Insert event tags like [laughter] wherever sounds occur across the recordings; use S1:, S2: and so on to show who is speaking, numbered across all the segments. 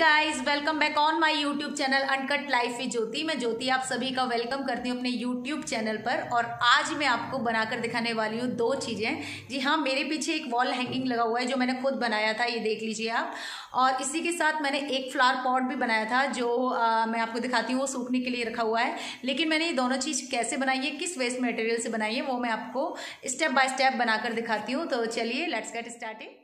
S1: Guys welcome back on my YouTube channel uncut life with Jyoti मैं ज्योति आप सभी का वेलकम करती हूँ अपने यूट्यूब चैनल पर और आज मैं आपको बनाकर दिखाने वाली हूँ दो चीज़ें। जी हाँ मेरे पीछे एक वॉल हैंगिंग लगा हुआ है जो मैंने खुद बनाया था ये देख लीजिए आप। और इसी के साथ मैंने एक फ्लावर पॉट भी बनाया था जो आ, मैं आपको दिखाती हूँ वो सूखने के लिए रखा हुआ है। लेकिन मैंने ये दोनों चीज़ कैसे बनाई है किस वेस्ट मटेरियल से बनाई है वो मैं आपको स्टेप बाय स्टेप बनाकर दिखाती हूँ। तो चलिए let's get starting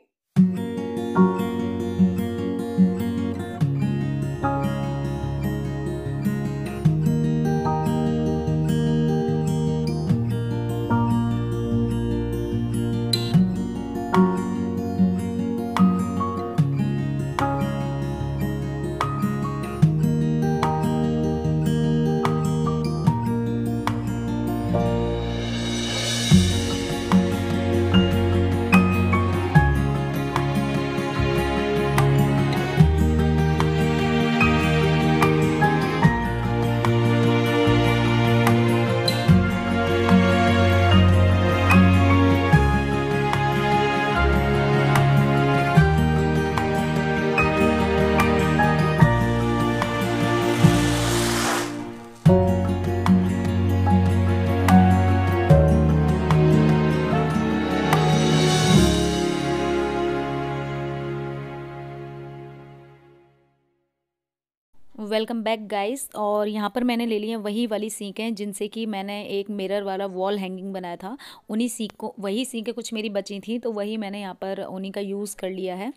S1: welcome back guys. और यहाँ पर मैंने ले लिए वही वाली सीखें जिनसे कि मैंने एक मिरर वाला वॉल हैंगिंग बनाया था। उन्हीं सीख को वही सीखें कुछ मेरी बची थी तो वही मैंने यहाँ पर उन्हीं का यूज़ कर लिया है।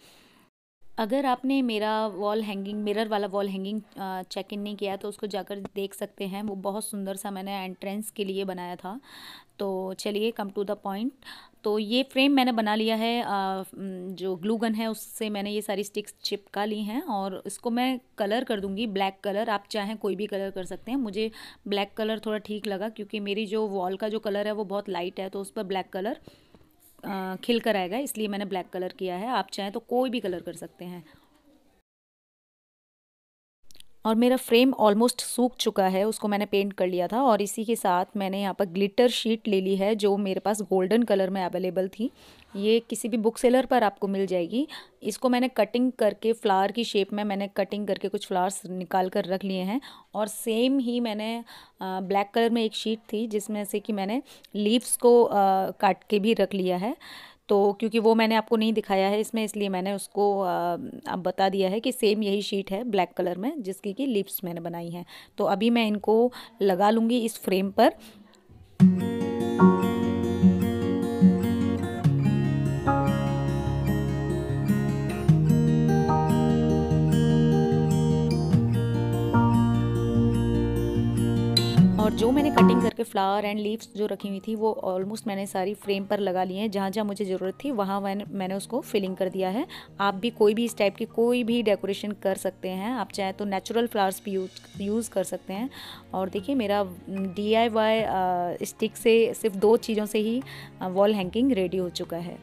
S1: अगर आपने मेरा वॉल हैंगिंग, मिरर वाला वॉल हैंगिंग चेक इन नहीं किया तो उसको जाकर देख सकते हैं। वो बहुत सुंदर सा मैंने एंट्रेंस के लिए बनाया था। तो चलिए कम टू द पॉइंट तो ये फ्रेम मैंने बना लिया है जो ग्लू गन है, उससे मैंने ये सारी स्टिक्स चिपका ली हैं और इसको मैं कलर कर दूँगी ब्लैक कलर आप चाहें कोई भी कलर कर सकते हैं। मुझे ब्लैक कलर थोड़ा ठीक लगा क्योंकि मेरी जो वॉल का जो कलर है वो बहुत लाइट है तो उस पर ब्लैक कलर खिल कर आएगा, इसलिए मैंने ब्लैक कलर किया है। आप चाहें तो कोई भी कलर कर सकते हैं। और मेरा फ्रेम ऑलमोस्ट सूख चुका है, उसको मैंने पेंट कर लिया था और इसी के साथ मैंने यहाँ पर ग्लिटर शीट ले ली है, जो मेरे पास गोल्डन कलर में अवेलेबल थी। ये किसी भी बुक सेलर पर आपको मिल जाएगी। इसको मैंने कटिंग करके फ्लावर की शेप में मैंने कटिंग करके कुछ फ्लावर्स निकाल कर रख लिए हैं और सेम ही मैंने ब्लैक कलर में एक शीट थी, जिसमें से कि मैंने लीव्स को काट के भी रख लिया है। तो क्योंकि वो मैंने आपको नहीं दिखाया है इसमें, इसलिए मैंने उसको अब बता दिया है कि सेम यही शीट है ब्लैक कलर में, जिसकी कि लिप्स मैंने बनाई हैं। तो अभी मैं इनको लगा लूँगी इस फ्रेम पर। और जो मैंने कटिंग करके फ्लावर एंड लीव्स जो रखी हुई थी, वो ऑलमोस्ट मैंने सारी फ्रेम पर लगा ली हैं। जहाँ जहाँ मुझे ज़रूरत थी, वहाँ मैंने मैंने उसको फिलिंग कर दिया है। आप भी कोई भी इस टाइप की कोई भी डेकोरेशन कर सकते हैं। आप चाहें तो नेचुरल फ्लावर्स भी यूज़ यूज़ कर सकते हैं। और देखिए, मेरा डी आई वाई स्टिक से सिर्फ़ दो चीज़ों से ही वॉल हैंगिंग रेडी हो चुका है।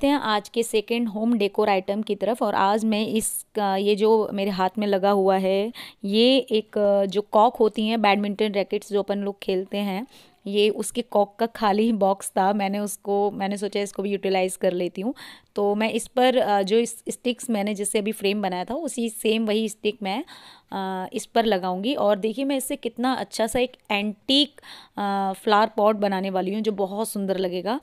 S1: बढ़ते हैं आज के सेकेंड होम डेकोर आइटम की तरफ़ और आज मैं इस ये जो मेरे हाथ में लगा हुआ है, ये एक जो कॉक होती हैं बैडमिंटन रैकेट्स जो अपन लोग खेलते हैं, ये उसके कॉक का खाली [laughs] ही बॉक्स था। मैंने उसको, मैंने सोचा इसको भी यूटिलाइज़ कर लेती हूँ। तो मैं इस पर जो स्टिक्स मैंने जिससे अभी फ्रेम बनाया था, उसी सेम वही स्टिक मैं इस पर लगाऊँगी। और देखिए मैं इससे कितना अच्छा सा एक एंटीक फ्लावर पॉट बनाने वाली हूँ, जो बहुत सुंदर लगेगा।